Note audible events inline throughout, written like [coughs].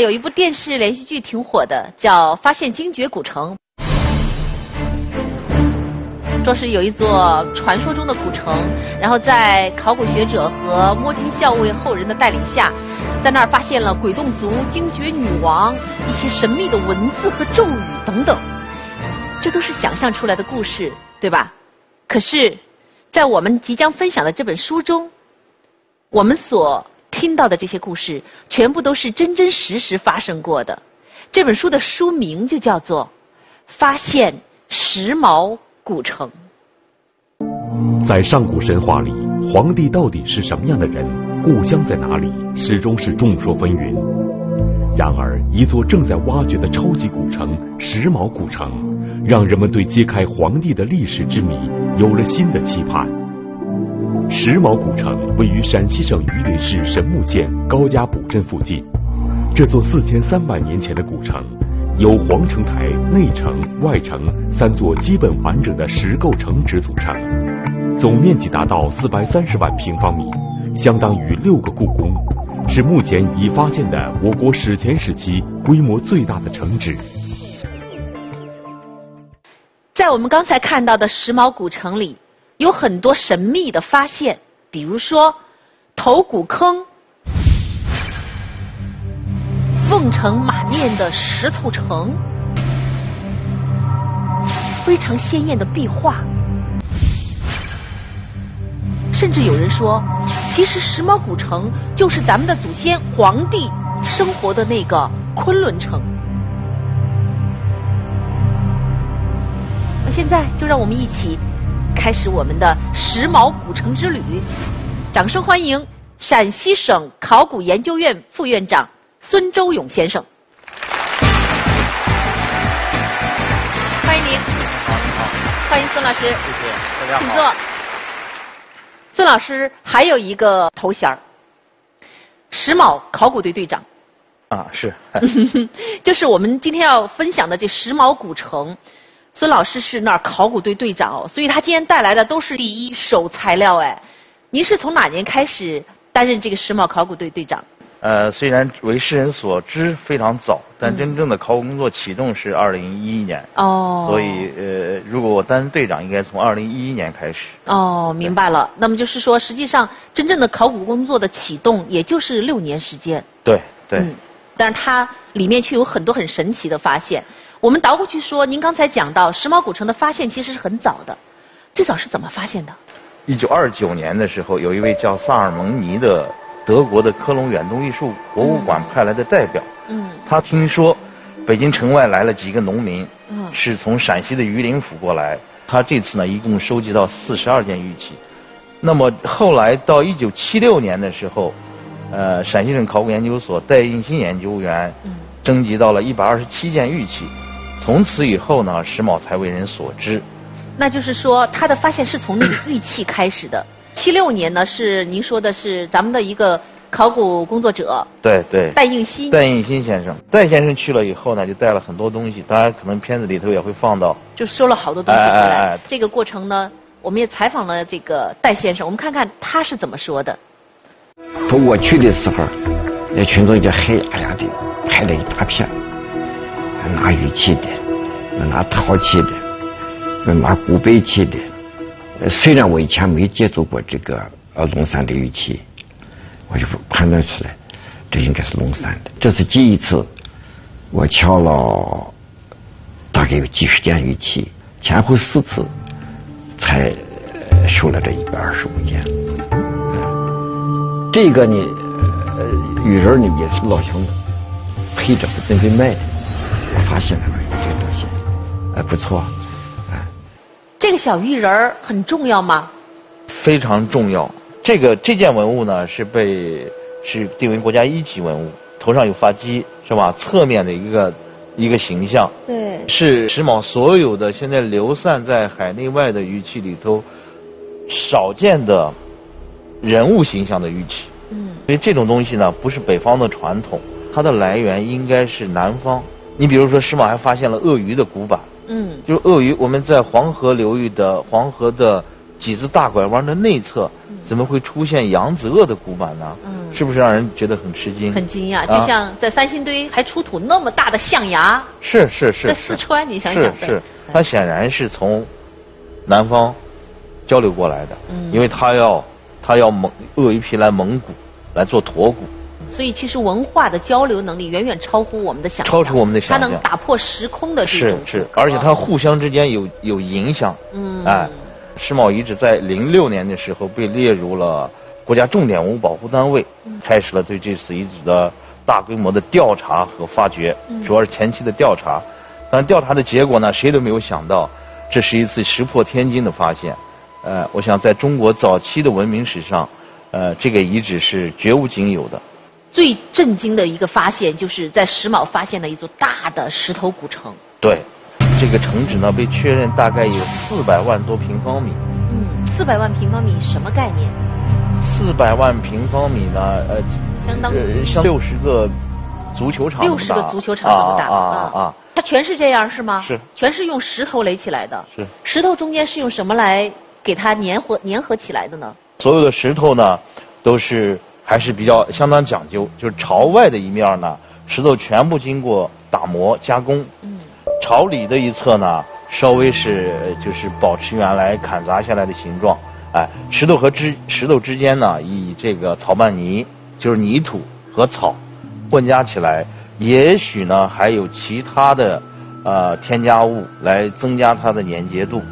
有一部电视连续剧挺火的，叫《发现精绝古城》。说是有一座传说中的古城，然后在考古学者和摸金校尉后人的带领下，在那儿发现了鬼洞族、精绝女王一些神秘的文字和咒语等等。这都是想象出来的故事，对吧？可是，在我们即将分享的这本书中，我们所听到的这些故事，全部都是真真实实发生过的。这本书的书名就叫做《发现时髦古城》。在上古神话里，皇帝到底是什么样的人？故乡在哪里？始终是众说纷纭。然而，一座正在挖掘的超级古城——时髦古城，让人们对揭开皇帝的历史之谜有了新的期盼。时髦古城位于陕西省榆林市神木县高家堡镇附近。这座四千三百年前的古城，由皇城台、内城、外城三座基本完整的石构城址组成，总面积达到四百三十万平方米，相当于六个故宫，是目前已发现的我国史前时期规模最大的城址。在我们刚才看到的时髦古城里，有很多神秘的发现，比如说头骨坑、凤城马面的石头城、非常鲜艳的壁画，甚至有人说，其实时髦古城就是咱们的祖先皇帝生活的那个昆仑城。那现在就让我们一起开始我们的时髦古城之旅，掌声欢迎陕西省考古研究院副院长孙周勇先生。欢迎您，好欢迎孙老师，谢谢，大家好。请坐。孙老师还有一个头衔儿，时髦考古队队长。啊，是，[laughs] 就是我们今天要分享的这时髦古城，孙老师是那儿考古队队长哦，所以他今天带来的都是第一手材料哎。您是从哪年开始担任这个世贸考古队队长？呃，虽然为世人所知非常早，但真正的考古工作启动是二零一一年。哦。所以呃，如果我担任队长，应该从二零一一年开始。哦，明白了。那么就是说，实际上真正的考古工作的启动，也就是六年时间。对对。嗯，但是它里面却有很多很神奇的发现。我们倒过去说，您刚才讲到时髦古城的发现其实是很早的，最早是怎么发现的？一九二九年的时候，有一位叫萨尔蒙尼的德国的科隆远东艺术博物馆派来的代表，嗯他听说北京城外来了几个农民，嗯是从陕西的榆林府过来。他这次呢，一共收集到四十二件玉器。那么后来到一九七六年的时候，呃，陕西省考古研究所戴应新研究员嗯征集到了一百二十七件玉器。从此以后呢，石卯才为人所知。那就是说，他的发现是从那个玉器开始的。七六年呢，是您说的是咱们的一个考古工作者对对。戴应新。戴应新先生，戴先生去了以后呢，就带了很多东西，当然可能片子里头也会放到。就收了好多东西回来。哎哎哎这个过程呢，我们也采访了这个戴先生，我们看看他是怎么说的。说我去的时候，那群众就黑压压的拍了一大片，拿玉器的，拿陶器的，拿古贝器的。虽然我以前没接触过这个呃龙山的玉器，我就判断出来，这应该是龙山的。这是第一次，我敲了大概有几十件玉器，前后四次，才收了这一百二十五件。这个呢，呃，玉人呢也是老兄配着准备卖的，发现了这个东西，哎，不错，哎、这个小玉人儿很重要吗？非常重要。这个这件文物呢是被是定为国家一级文物，头上有发髻是吧？侧面的一个一个形象，对。是石卯所有的现在流散在海内外的玉器里头少见的人物形象的玉器。嗯所以这种东西呢不是北方的传统，它的来源应该是南方。你比如说，石马还发现了鳄鱼的骨板，嗯。就是鳄鱼，我们在黄河流域的黄河的几字大拐弯的内侧，怎么会出现扬子鳄的骨板呢？嗯。是不是让人觉得很吃惊？很惊讶，啊。就像在三星堆还出土那么大的象牙，是是是，在四川，你想想，是是，它显然是从南方交流过来的，嗯。因为它要它要蒙鳄鱼皮来蒙古，来做驼骨，所以其实文化的交流能力远远超乎我们的想象，超出我们的想象。它能打破时空的这种是是，而且它互相之间有有影响，嗯。哎，石峁遗址在零六年的时候被列入了国家重点文物保护单位，嗯。开始了对这次遗址的大规模的调查和发掘，嗯。主要是前期的调查。但调查的结果呢，谁都没有想到，这是一次石破天惊的发现。呃，我想在中国早期的文明史上，呃，这个遗址是绝无仅有的。最震惊的一个发现，就是在石峁发现了一座大的石头古城。对，这个城址呢被确认大概有四百万多平方米。嗯，四百万平方米什么概念？四百万平方米呢，呃，相当呃像六十个足球场六十个足球场那么大啊啊啊啊！它全是这样是吗？是全是用石头垒起来的。是石头中间是用什么来给它粘合粘合起来的呢？所有的石头呢，都是还是比较相当讲究，就是朝外的一面呢，石头全部经过打磨加工，嗯朝里的一侧呢，稍微是呃就是保持原来砍砸下来的形状。哎，石头和之石头之间呢，以这个草拌泥，就是泥土和草混加起来，也许呢还有其他的呃添加物来增加它的粘结度。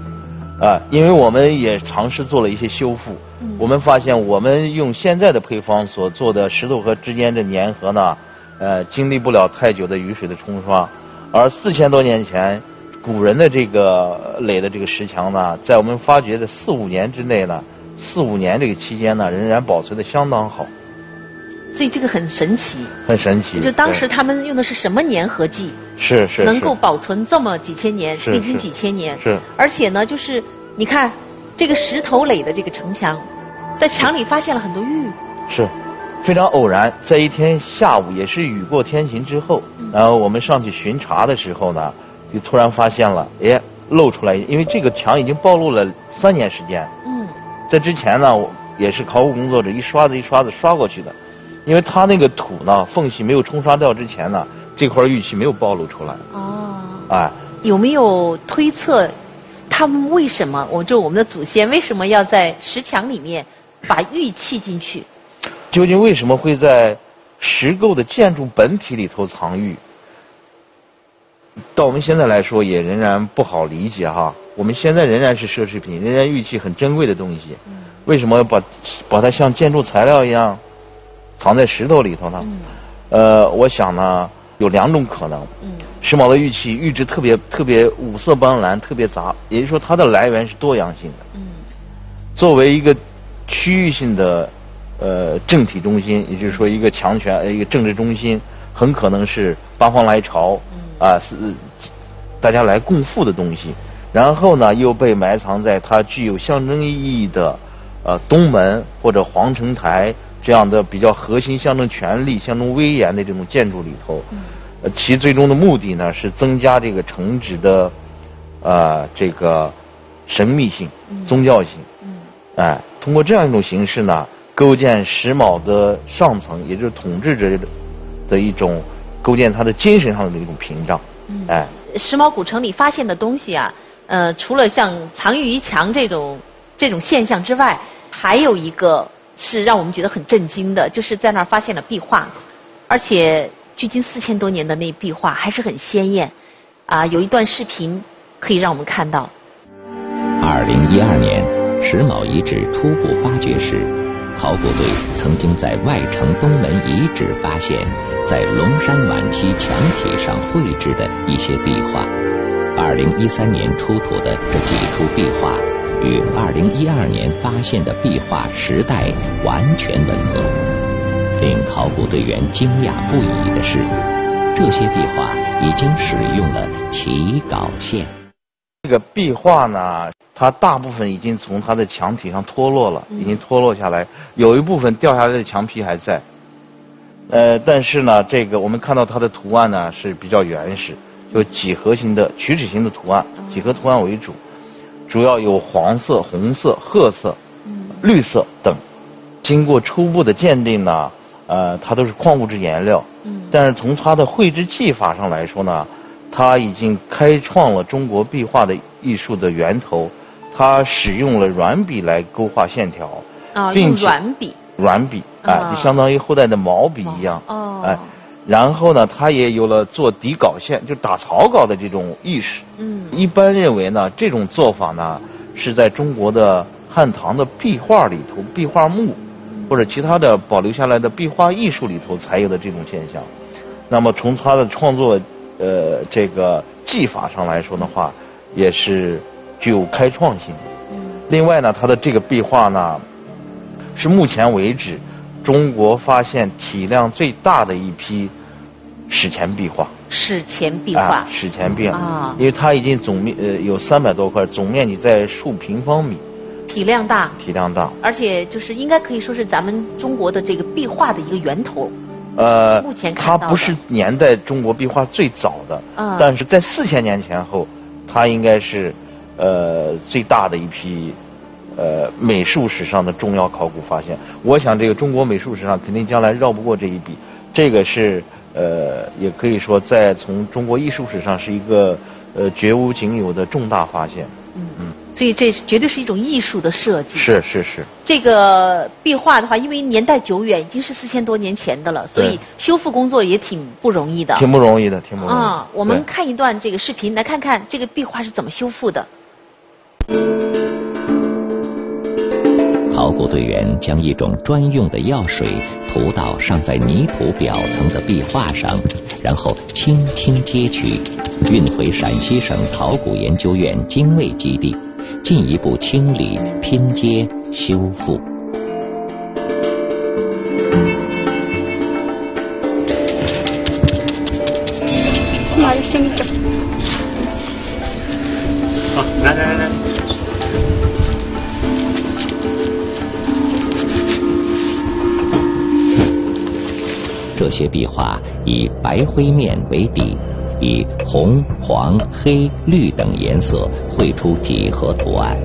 啊，因为我们也尝试做了一些修复，嗯我们发现我们用现在的配方所做的石头和之间的粘合呢，呃，经历不了太久的雨水的冲刷，而四千多年前古人的这个垒的这个石墙呢，在我们发掘的四五年之内呢，四五年这个期间呢，仍然保存的相当好，所以这个很神奇。很神奇。就当时他们用的是什么粘合剂，是是能够保存这么几千年，是历经几千年。是而且呢，就是你看这个石头垒的这个城墙，在墙里发现了很多玉。是，非常偶然，在一天下午，也是雨过天晴之后，然后我们上去巡查的时候呢，就突然发现了，哎，露出来，因为这个墙已经暴露了三年时间，嗯。在之前呢，我也是考古工作者一刷子一刷子刷过去的，因为它那个土呢缝隙没有冲刷掉之前呢，这块玉器没有暴露出来，哦，哎，有没有推测，他们为什么，我就我们的祖先为什么要在石墙里面把玉砌进去？究竟为什么会在石构的建筑本体里头藏玉？到我们现在来说，也仍然不好理解哈。我们现在仍然是奢侈品，仍然玉器很珍贵的东西，为什么要把把它像建筑材料一样藏在石头里头呢？嗯呃，我想呢，有两种可能。嗯石峁的玉器玉质特别特别五色斑斓，特别杂，也就是说它的来源是多样性的。嗯作为一个区域性的呃政体中心，也就是说一个强权呃一个政治中心，很可能是八方来朝嗯。啊是大家来共富的东西，然后呢又被埋藏在它具有象征意义的呃东门或者皇城台这样的比较核心象征权力、象征威严的这种建筑里头。呃，其最终的目的呢是增加这个城址的呃这个神秘性、宗教性。嗯。哎，通过这样一种形式呢，构建石峁的上层，也就是统治者的一种构建他的精神上的一种屏障。嗯哎，石峁古城里发现的东西啊，呃，除了像藏玉于墙这种这种现象之外，还有一个是让我们觉得很震惊的，就是在那儿发现了壁画，而且距今四千多年的那壁画还是很鲜艳，啊，有一段视频可以让我们看到。二零一二年，石峁遗址初步发掘时，考古队曾经在外城东门遗址发现，在龙山晚期墙体上绘制的一些壁画。二零一三年出土的这几处壁画，与二零一二年发现的壁画时代完全吻合。令考古队员惊讶不已的是，这些壁画已经使用了起稿线。这个壁画呢，它大部分已经从它的墙体上脱落了，已经脱落下来，有一部分掉下来的墙皮还在。呃，但是呢，这个我们看到它的图案呢是比较原始，就几何型的、曲尺型的图案，几何图案为主。主要有黄色、红色、褐色、嗯绿色等。经过初步的鉴定呢，呃，它都是矿物质颜料。嗯但是从它的绘制技法上来说呢，它已经开创了中国壁画的艺术的源头。他使用了软笔来勾画线条，啊，并且软笔软笔，哎，啊就相当于后代的毛笔一样。哦哎，然后呢，他也有了做底稿线，就打草稿的这种意识。嗯一般认为呢，这种做法呢是在中国的汉唐的壁画里头，壁画木或者其他的保留下来的壁画艺术里头才有的这种现象。那么从他的创作呃这个技法上来说的话，也是具有开创性另外呢，它的这个壁画呢，是目前为止中国发现体量最大的一批史前壁画。史前壁画。啊，史前壁画。啊。因为它已经总面呃有三百多块，总面积在数平方米，体量大，体量大。而且就是应该可以说是咱们中国的这个壁画的一个源头。呃，它不是年代中国壁画最早的，嗯但是在四千年前后，它应该是呃最大的一批呃美术史上的重要考古发现。我想这个中国美术史上肯定将来绕不过这一笔，这个是呃也可以说在从中国艺术史上是一个呃绝无仅有的重大发现。嗯嗯，所以这绝对是一种艺术的设计。是是是，这个壁画的话，因为年代久远，已经是四千多年前的了，所以修复工作也挺不容易的。挺不容易的，挺不容易的。啊，我们看一段这个视频，来看看这个壁画是怎么修复的。考古队员将一种专用的药水涂到尚在泥土表层的壁画上，然后轻轻揭取，运回陕西省考古研究院精卫基地，进一步清理、拼接、修复。哪里先整？好，来来来来，这些壁画以白灰面为底，以红、黄、黑、绿等颜色绘出几何图案。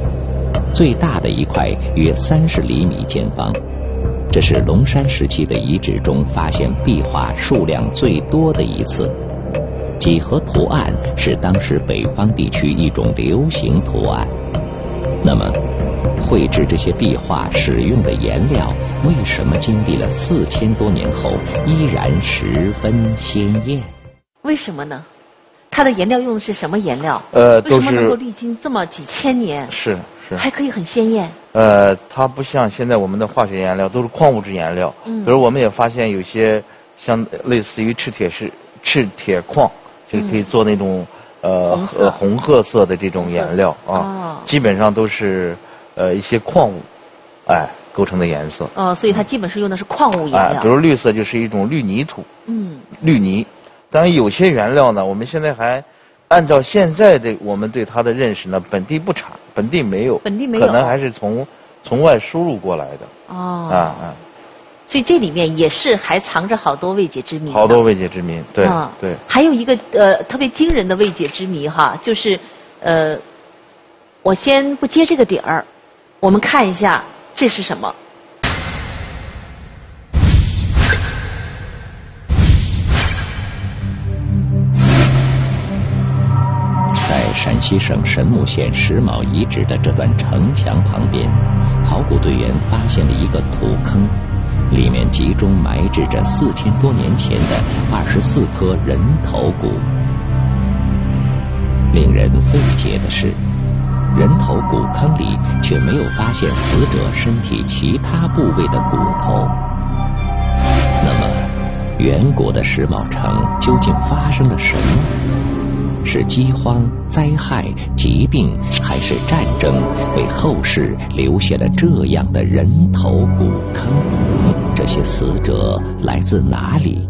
最大的一块约三十厘米见方，这是龙山时期的遗址中发现壁画数量最多的一次。几何图案是当时北方地区一种流行图案。那么，绘制这些壁画使用的颜料，为什么经历了四千多年后依然十分鲜艳？为什么呢？它的颜料用的是什么颜料？呃为什么都是能够历经这么几千年，是是。还可以很鲜艳？呃，它不像现在我们的化学颜料都是矿物质颜料，嗯比如我们也发现有些像类似于赤铁是赤铁矿，就是可以做那种、呃呃红褐色的这种颜料啊，哦基本上都是呃一些矿物，哎构成的颜色，呃，所以它基本是用的是矿物颜哎，料。比如绿色就是一种绿泥土，嗯绿泥。当然，有些原料呢，我们现在还按照现在的我们对它的认识呢，本地不产，本地没有，本地没有可能还是从从外输入过来的。哦啊啊，所以这里面也是还藏着好多未解之谜。好多未解之谜，对、啊对。还有一个呃特别惊人的未解之谜哈，就是呃，我先不揭这个底儿，我们看一下这是什么。西省神木县石峁遗址的这段城墙旁边，考古队员发现了一个土坑，里面集中埋置着四千多年前的二十四颗人头骨。令人费解的是，人头骨坑里却没有发现死者身体其他部位的骨头。那么，远古的石峁城究竟发生了什么？是饥荒、灾害、疾病，还是战争，为后世留下了这样的人头骨坑？这些死者来自哪里？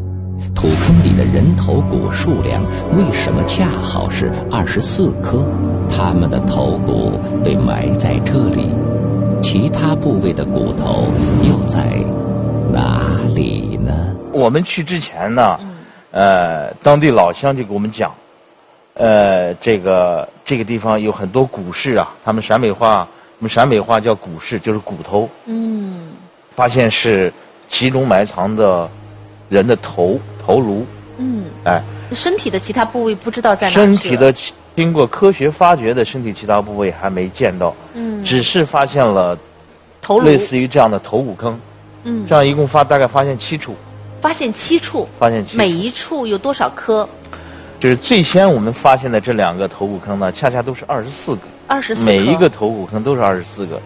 土坑里的人头骨数量为什么恰好是二十四颗？他们的头骨被埋在这里，其他部位的骨头又在哪里呢？我们去之前呢，呃，当地老乡就给我们讲，呃，这个这个地方有很多骨饰啊，他们陕北话，我们陕北话叫骨饰，就是骨头。嗯，发现是集中埋藏的人的头头颅，嗯，哎，身体的其他部位不知道在哪身体的经过科学发掘的身体其他部位还没见到，嗯。只是发现了头颅。类似于这样的头骨坑，嗯。这样一共发大概发现七处，发现七处，发现七处。每一处有多少颗？就是最先我们发现的这两个头骨坑呢，恰恰都是二十四个，二十四每一个头骨坑都是二十四个，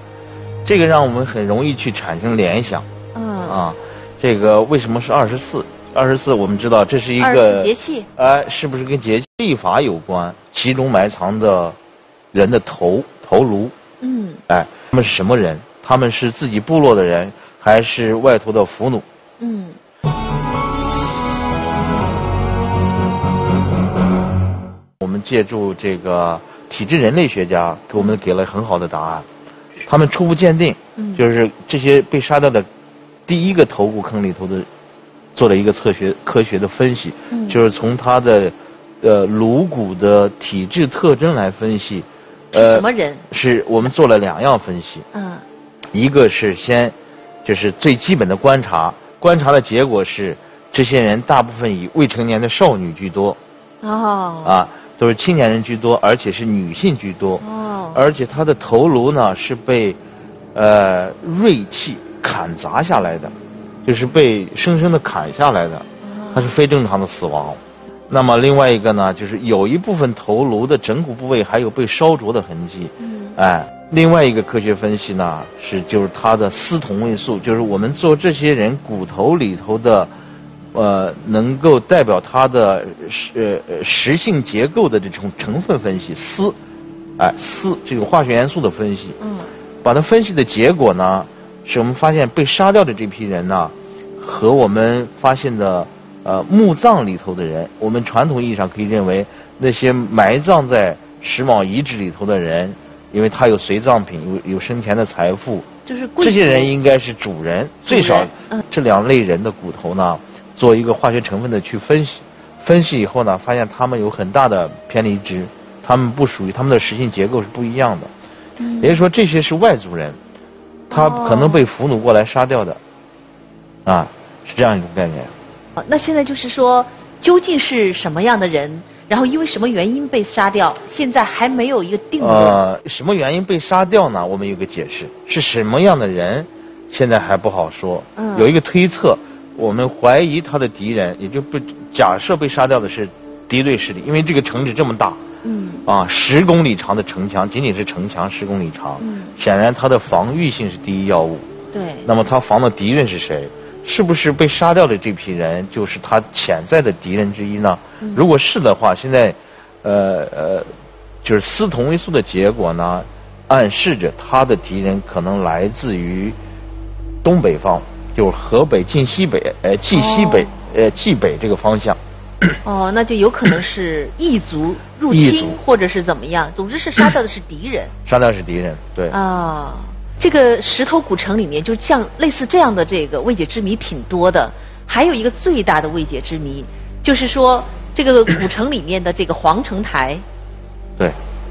这个让我们很容易去产生联想嗯啊。这个为什么是二十四？二十四我们知道这是一个四节气哎，是不是跟节气法有关？其中埋藏的人的头头颅，嗯哎，他们是什么人？他们是自己部落的人，还是外头的俘虏？嗯借助这个体质人类学家给我们给了很好的答案。他们初步鉴定，嗯就是这些被杀掉的第一个头骨坑里头的，做了一个测学科学的分析，嗯就是从他的呃颅骨的体质特征来分析。是呃什么人？是我们做了两样分析，嗯一个是先就是最基本的观察，观察的结果是这些人大部分以未成年的少女居多，哦啊，都是青年人居多，而且是女性居多，哦。而且他的头颅呢是被呃锐器砍砸下来的，就是被生生的砍下来的，它是非正常的死亡。那么另外一个呢，就是有一部分头颅的枕骨部位还有被烧灼的痕迹，嗯。哎，另外一个科学分析呢是就是它的丝同位素，就是我们做这些人骨头里头的，呃，能够代表它的实呃实性结构的这种成分分析，丝，哎，丝这种化学元素的分析，嗯。把它分析的结果呢，是我们发现被杀掉的这批人呢，和我们发现的呃墓葬里头的人，我们传统意义上可以认为那些埋葬在石峁遗址里头的人，因为他有随葬品，有有生前的财富，就是贵这些人应该是主人，主人最少嗯。这两类人的骨头呢，做一个化学成分的去分析，分析以后呢，发现他们有很大的偏离值，他们不属于他们的实性结构是不一样的，嗯也就是说这些是外族人，他哦可能被俘虏过来杀掉的，啊，是这样一个概念。哦那现在就是说，究竟是什么样的人，然后因为什么原因被杀掉，现在还没有一个定论。呃，什么原因被杀掉呢？我们有个解释，是什么样的人，现在还不好说。嗯有一个推测，我们怀疑他的敌人，也就不假设被杀掉的是敌对势力，因为这个城址这么大嗯啊，十公里长的城墙，仅仅是城墙十公里长，嗯显然它的防御性是第一要务。对。那么他防的敌人是谁？是不是被杀掉的这批人就是他潜在的敌人之一呢？嗯如果是的话，现在，呃呃，就是司同位素的结果呢，暗示着他的敌人可能来自于东北方，就是河北晋西北，呃，冀西北，呃，冀北这个方向。[coughs] 哦，那就有可能是异族入侵或者是怎么样。总之是杀掉的是敌人 [coughs] 杀掉是敌人，对。啊。这个石头古城里面，就像类似这样的这个未解之谜挺多的。还有一个最大的未解之谜，就是说这个古城里面的这个皇城台，对，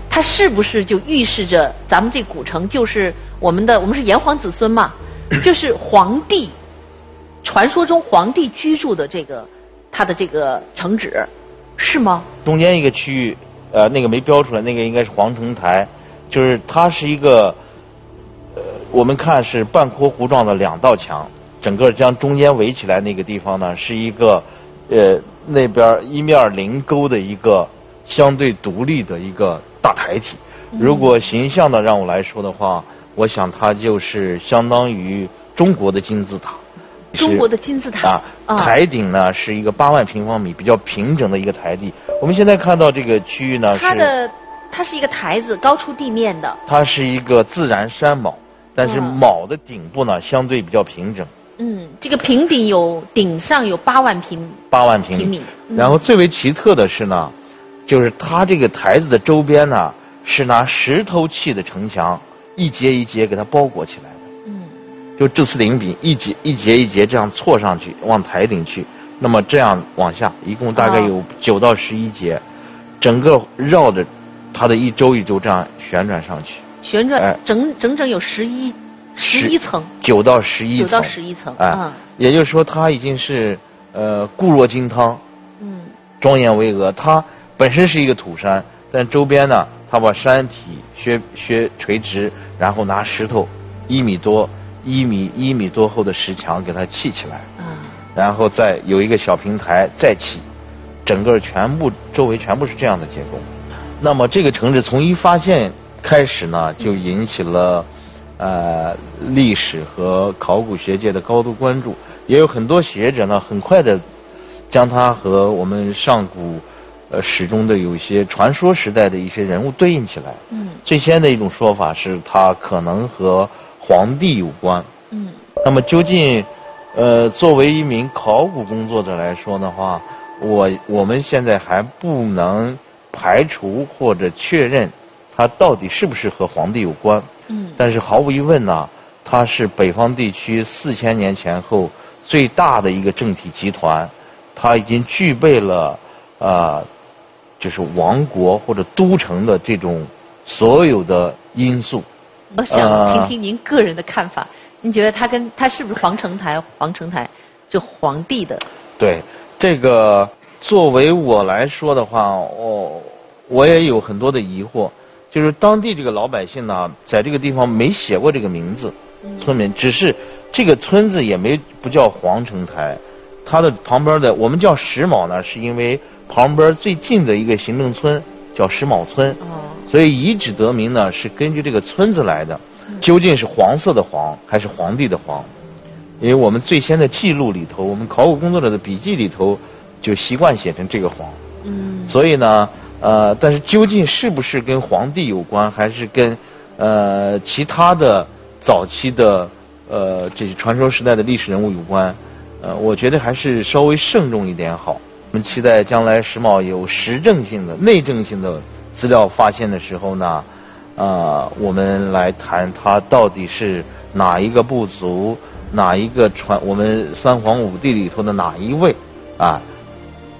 它是不是就预示着咱们这古城就是我们的，我们是炎黄子孙嘛，就是皇帝，传说中皇帝居住的这个他的这个城址，是吗？中间一个区域，呃，那个没标出来，那个应该是皇城台，就是它是一个，呃，我们看是半括弧状的两道墙，整个将中间围起来那个地方呢，是一个，呃，那边一面临沟的一个相对独立的一个大台体。如果形象的让我来说的话，我想它就是相当于中国的金字塔。中国的金字塔啊，啊台顶呢是一个八万平方米比较平整的一个台地。我们现在看到这个区域呢它的它是一个台子，高出地面的。它是一个自然山卯，但是嗯卯的顶部呢相对比较平整，嗯，这个平顶有顶上有八万平八万平平米。嗯然后最为奇特的是呢，就是它这个台子的周边呢是拿石头砌的城墙，一节一节给它包裹起来的。嗯。就这次零比一节一节一节这样错上去，往台顶去，那么这样往下，一共大概哦有九到十一节，整个绕着它的一周一周这样旋转上去，旋转哎。整整整有十一十一层，九到十一层，九到十一层哎，啊，也就是说它已经是呃固若金汤，嗯。庄严巍峨。它本身是一个土山，但周边呢，它把山体削削垂直，然后拿石头一米多、一米一米多厚的石墙给它砌起来，啊，然后再有一个小平台再砌，整个全部周围全部是这样的结构。那么这个城市从一发现开始呢，就引起了呃历史和考古学界的高度关注，也有很多学者呢，很快的将它和我们上古呃始终的有一些传说时代的一些人物对应起来。嗯最先的一种说法是，它可能和皇帝有关。嗯那么究竟，呃，作为一名考古工作者来说的话，我我们现在还不能排除或者确认它到底是不是和皇帝有关。嗯但是毫无疑问呢，它是北方地区四千年前后最大的一个政体集团，它已经具备了呃，就是王国或者都城的这种所有的因素。我想呃听听您个人的看法，您觉得它跟它是不是皇城台？皇城台就皇帝的，对这个，作为我来说的话，我我也有很多的疑惑，就是当地这个老百姓呢，在这个地方没写过这个名字，村民只是这个村子也没不叫皇城台，它的旁边的我们叫石卯呢，是因为旁边最近的一个行政村叫石卯村，哦，所以遗址得名呢是根据这个村子来的，究竟是黄色的黄还是皇帝的皇？因为我们最先的记录里头，我们考古工作者的笔记里头就习惯写成这个黄，嗯所以呢，呃，但是究竟是不是跟皇帝有关，还是跟呃其他的早期的呃这些传说时代的历史人物有关？呃，我觉得还是稍微慎重一点好。我们期待将来石卯有实证性的、内证性的资料发现的时候呢，呃，我们来谈它到底是哪一个部族、哪一个传我们三皇五帝里头的哪一位啊，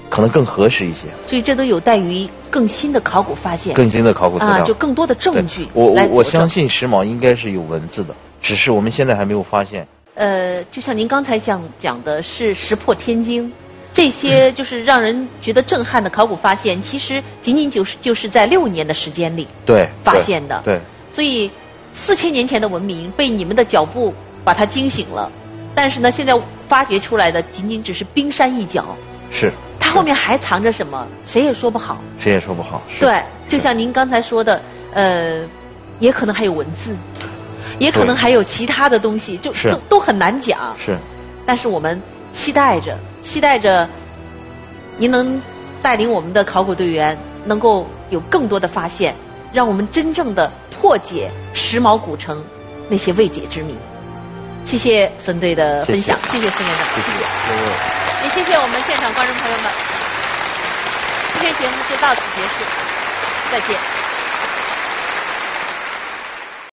可能更合适一些。所以这都有待于更新的考古发现，更新的考古资料，啊，就更多的证据我我相信石卯应该是有文字的，只是我们现在还没有发现。呃，就像您刚才讲讲的是石破天惊，这些就是让人觉得震撼的考古发现，其实仅仅就是就是在六年的时间里对，发现的。对，所以四千年前的文明被你们的脚步把它惊醒了，但是呢，现在发掘出来的仅仅只是冰山一角，是。它后面还藏着什么，谁也说不好。谁也说不好。是对，就像您刚才说的，呃，也可能还有文字，也可能还有其他的东西，就是都都很难讲。是。但是我们期待着，期待着您能带领我们的考古队员能够有更多的发现，让我们真正的破解石卯古城那些未解之谜。谢谢孙队的分享，谢谢孙院长，谢谢。也谢谢我们现场观众朋友们。今天节目就到此结束，再见。